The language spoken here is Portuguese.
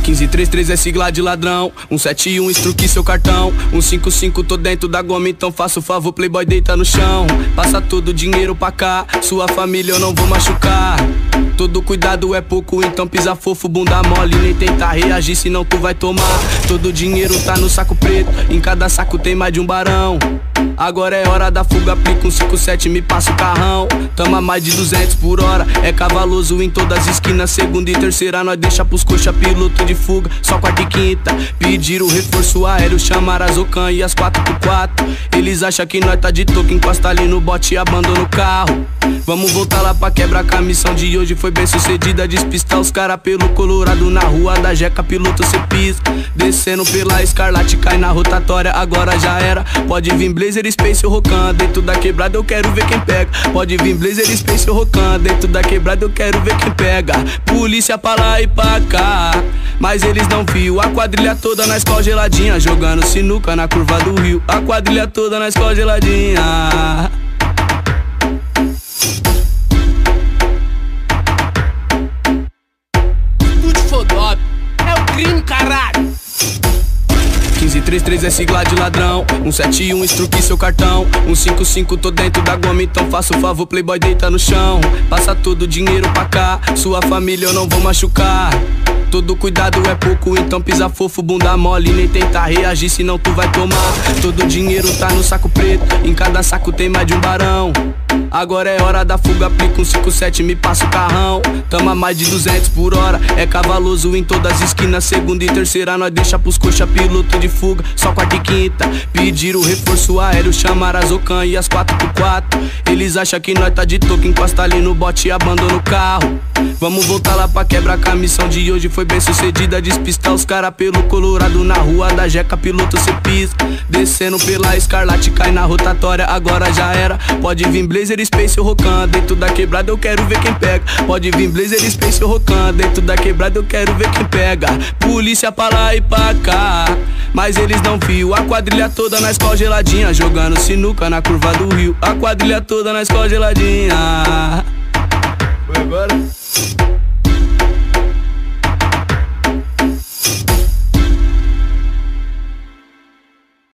1533 é sigla de ladrão. 171 instruque seu cartão. 155 tô dentro da goma Então faça o favor, playboy deita no chão. Passa todo o dinheiro pra cá Sua família eu não vou machucar. Todo cuidado é pouco, então pisa fofo, bunda mole Nem tenta reagir, senão tu vai tomar. Todo dinheiro tá no saco preto Em cada saco tem mais de um barão Agora é hora da fuga, aplica um 57, me passa o carrão. Tamo mais de 200 por hora, é cavaloso em todas as esquinas. Segunda e terceira nós deixa pros coxa, piloto de fuga. Só quarta e quinta, pedir o reforço aéreo Chamar as Ocan e as 4x4 Eles acham que nós tá de toque, encosta ali no bote e abandona o carro Vamos voltar lá pra quebrar que a missão de hoje. Foi bem sucedida Despistar os cara pelo colorado na rua da Jeca, piloto cê pisa Descendo pela escarlate, cai na rotatória, agora já era. Pode vir blazer Space ou Rocan Dentro da quebrada eu quero ver quem pega. Pode vir Blazer, Space ou Rocan Dentro da quebrada eu quero ver quem pega. Polícia pra lá e pra cá Mas eles não viu. A quadrilha toda na escola geladinha Jogando sinuca na curva do rio. A quadrilha toda na escola geladinha É o crime, caralho. 1533 é sigla de ladrão. 171 instruque seu cartão. 155 tô dentro da goma Então faça o favor, playboy deita no chão. Passa todo o dinheiro pra cá. Sua família eu não vou machucar Todo cuidado é pouco, então pisa fofo, bunda mole Nem tenta reagir, senão tu vai tomar. Todo dinheiro tá no saco preto Em cada saco tem mais de um barão. Agora é hora da fuga, aplica um 57, me passa o carrão. Tamo a mais de 200 por hora, é cavaloso em todas as esquinas. Segunda e terceira nós deixa pros coxa, piloto de fuga. Só quarta e quinta, pedir o reforço aéreo Chamar as Ocan e as 4x4 Eles acham que nós tá de toque, encosta ali no bote e abandona o carro Vamos voltar lá pra quebrar que a missão de hoje foi bem sucedida. Despistar os cara pelo colorado na rua da Jeca, piloto cê pisa Descendo pela escarlate, cai na rotatória, agora já era. Pode vir blazer Space ou Rocan Dentro da quebrada eu quero ver quem pega. Pode vir Blazer, Space ou Rocan Dentro da quebrada eu quero ver quem pega. Polícia pra lá e pra cá Mas eles não viu. A quadrilha toda na escola geladinha Jogando sinuca na curva do rio. A quadrilha toda na escola geladinha?